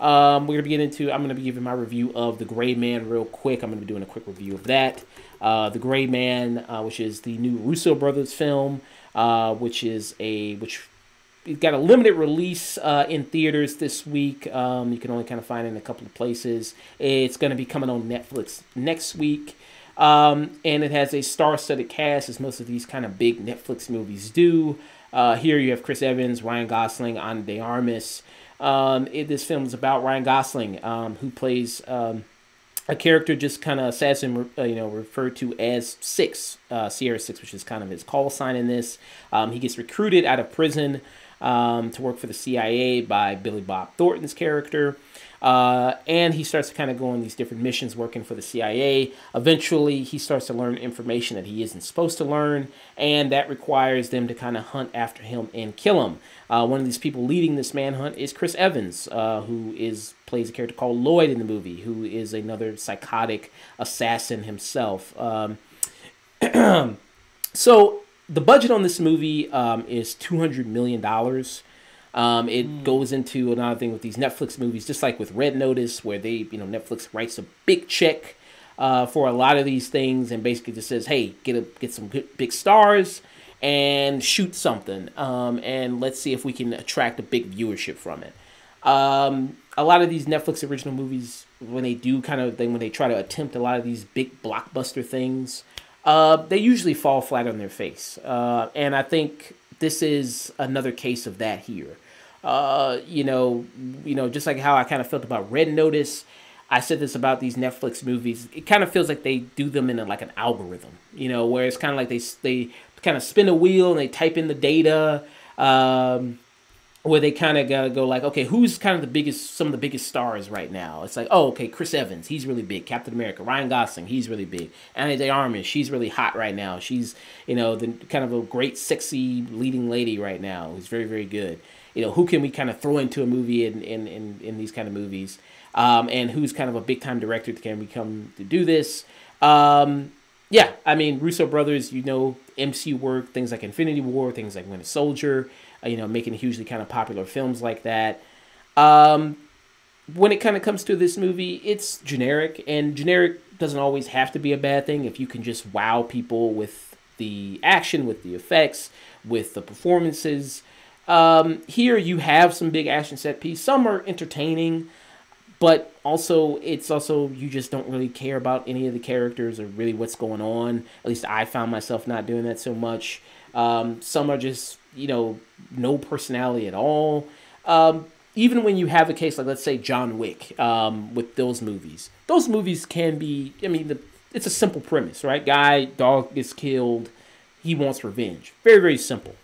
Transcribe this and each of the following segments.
Um, we're gonna be getting into. I'm gonna be giving my review of the Gray Man real quick. I'm gonna be doing a quick review of that. Uh, the Gray Man, uh, which is the new Russo brothers film, uh, which is a which it got a limited release uh, in theaters this week. Um, you can only kind of find it in a couple of places. It's gonna be coming on Netflix next week. Um, and it has a star-studded cast, as most of these kind of big Netflix movies do. Uh, here you have Chris Evans, Ryan Gosling, Ana de Armas. Um, it, this film is about Ryan Gosling, um, who plays um, a character just kind of assassin, uh, you know, referred to as Six, uh, Sierra Six, which is kind of his call sign in this. Um, he gets recruited out of prison um, to work for the CIA by Billy Bob Thornton's character. Uh, and he starts to kind of go on these different missions working for the CIA. Eventually, he starts to learn information that he isn't supposed to learn, and that requires them to kind of hunt after him and kill him. Uh, one of these people leading this manhunt is Chris Evans, uh, who is plays a character called Lloyd in the movie, who is another psychotic assassin himself. Um, so the budget on this movie um, is two hundred million dollars. Um, it mm. goes into another thing with these Netflix movies, just like with Red Notice, where they, you know, Netflix writes a big check uh, for a lot of these things and basically just says, "Hey, get a get some big stars and shoot something, um, and let's see if we can attract a big viewership from it." Um, a lot of these Netflix original movies, when they do kind of thing, when they try to attempt a lot of these big blockbuster things, uh, they usually fall flat on their face, uh, and I think this is another case of that here. Uh, you know, you know, just like how I kind of felt about Red Notice. I said this about these Netflix movies. It kind of feels like they do them in a, like an algorithm, you know, where it's kind of like they they kind of spin a wheel and they type in the data. Um, where they kind of gotta go like, okay, who's kind of the biggest, some of the biggest stars right now? It's like, oh, okay, Chris Evans, he's really big. Captain America, Ryan Gosling, he's really big. Ana de Armas, she's really hot right now. She's, you know, the kind of a great, sexy leading lady right now who's very, very good. You know, who can we kind of throw into a movie in in, in, in these kind of movies? Um, and who's kind of a big time director can we come to do this? Um, yeah, I mean, Russo brothers, you know, MC work, things like Infinity War, things like Winter Soldier uh, you know, making hugely kind of popular films like that. Um, when it kind of comes to this movie, it's generic, and generic doesn't always have to be a bad thing if you can just wow people with the action, with the effects, with the performances. Um, here you have some big action set piece. Some are entertaining, but also it's also you just don't really care about any of the characters or really what's going on. At least I found myself not doing that so much. Um, some are just you know, no personality at all. Um, even when you have a case like, let's say, John Wick um, with those movies, those movies can be, I mean, the, it's a simple premise, right? Guy, dog gets killed, he wants revenge. Very, very simple.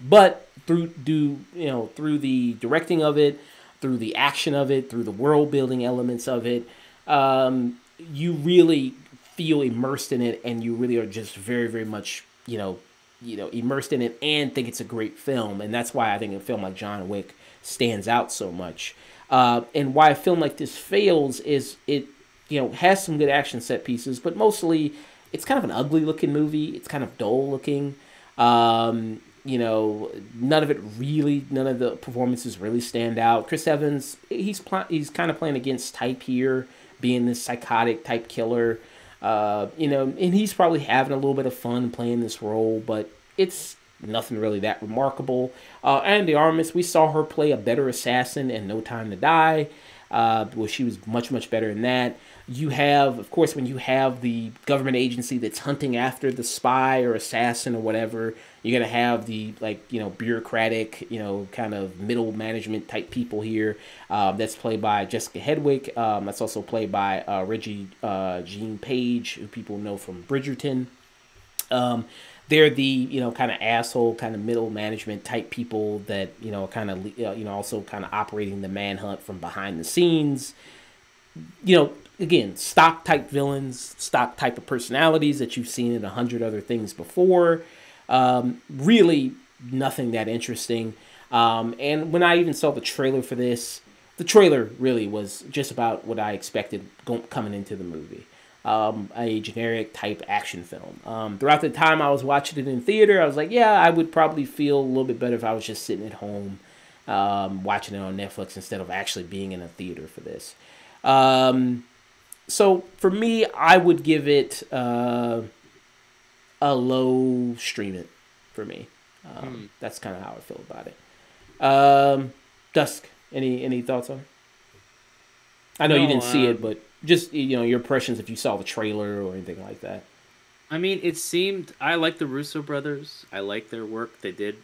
But through do you know through the directing of it, through the action of it, through the world building elements of it, um, you really feel immersed in it, and you really are just very, very much you know you know immersed in it and think it's a great film. And that's why i think a film like john wick stands out so much. Uh, and why a film like this fails is it you know has some good action set pieces but mostly it's kind of an ugly looking movie. It's kind of dull looking. Um, you know none of it really none of the performances really stand out chris evans he's pl- he's kind of playing against type here being this psychotic type killer uh, you know, and he's probably having a little bit of fun playing this role, but it's nothing really that remarkable. Uh, Ana de Armas, we saw her play a better assassin in No Time to Die. Uh, well, she was much, much better in that. You have, of course, when you have the government agency that's hunting after the spy or assassin or whatever, you're gonna have the like you know bureaucratic, you know, kind of middle management type people here. Um, that's played by Jessica Henwick. Um, that's also played by uh, Reggie uh, Jean Page, who people know from Bridgerton. Um, they're the you know kind of asshole kind of middle management type people that you know kind of uh, you know also kind of operating the manhunt from behind the scenes you know again stock type villains stock type of personalities that you've seen in a hundred other things before um, really nothing that interesting Um, and when I even saw the trailer for this, the trailer really was just about what I expected coming into the movie. Um, a generic type action film. Um, throughout the time I was watching it in theater, I was like, yeah, I would probably feel a little bit better if I was just sitting at home um, watching it on Netflix instead of actually being in a theater for this. Um, so for me, I would give it uh, a low stream it for me. Um, hmm. That's kind of how I feel about it. Um, Dusk, any any thoughts on? It? I know no, you didn't uh, see it, but just you know your impressions if you saw the trailer or anything like that. I mean, it seemed I like the Russo brothers. I like their work they did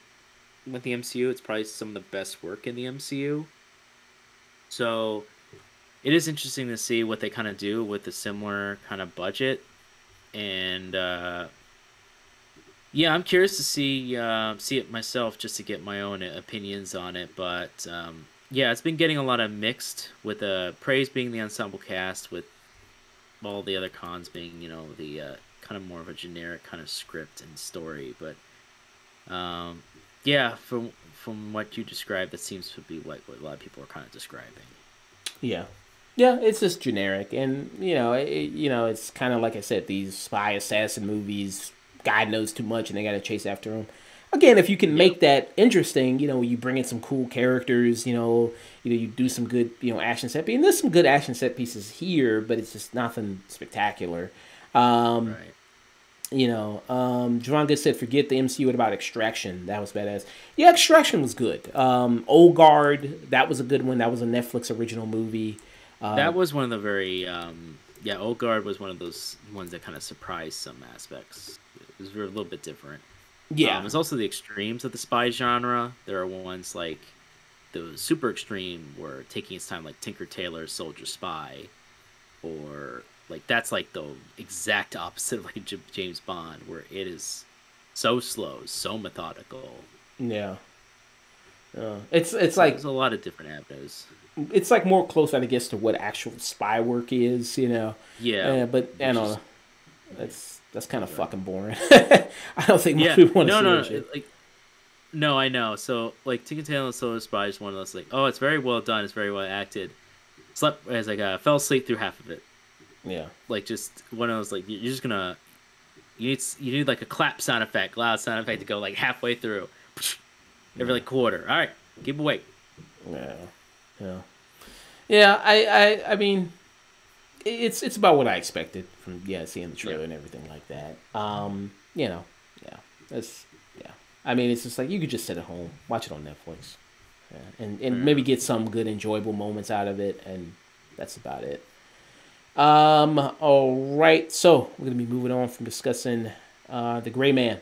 with the MCU. It's probably some of the best work in the MCU. So it is interesting to see what they kind of do with a similar kind of budget, and uh, yeah, I'm curious to see uh, see it myself just to get my own opinions on it. But um, yeah, it's been getting a lot of mixed with uh, praise being the ensemble cast, with all the other cons being you know the uh, kind of more of a generic kind of script and story. But um, yeah, from from what you described, that seems to be what, what a lot of people are kind of describing. Yeah, yeah, it's just generic, and you know, it, you know, it's kind of like I said, these spy assassin movies. God knows too much, and they got to chase after him. Again, if you can make that interesting, you know, you bring in some cool characters, you know, you know, you do some good, you know, action set piece. And there's some good action set pieces here, but it's just nothing spectacular. Um, right. You know, um, Good said, forget the MCU What about Extraction. That was badass. Yeah, Extraction was good. Um, Old Guard, that was a good one. That was a Netflix original movie. Uh, that was one of the very um, yeah. Old Guard was one of those ones that kind of surprised some aspects. It was a little bit different. Yeah, um, it's also the extremes of the spy genre. There are ones like the super extreme, where taking its time, like Tinker Tailor Soldier Spy, or like that's like the exact opposite of like James Bond, where it is so slow, so methodical. Yeah. Uh, it's it's like there's a lot of different avenues it's like more close, I guess, to what actual spy work is, you know. Yeah. Uh, but I don't know. That's that's kind of fucking boring. I don't think yeah. people want to no, see no, no. Like, no, I know. So like Tinker Tailor Soldier Spy is one of those like, oh, it's very well done, it's very well acted. Slept as like I fell asleep through half of it. Yeah. Like just one of those like you're just gonna you need you need like a clap sound effect, loud sound effect to go like halfway through, every like quarter. All right, keep awake. Yeah. Yeah, yeah. I, I, I mean, it's it's about what I expected from yeah seeing the trailer yeah. and everything like that. Um, you know, yeah, that's yeah. I mean, it's just like you could just sit at home, watch it on Netflix, yeah, and and maybe get some good enjoyable moments out of it, and that's about it. Um, all right, so we're gonna be moving on from discussing uh, the Gray Man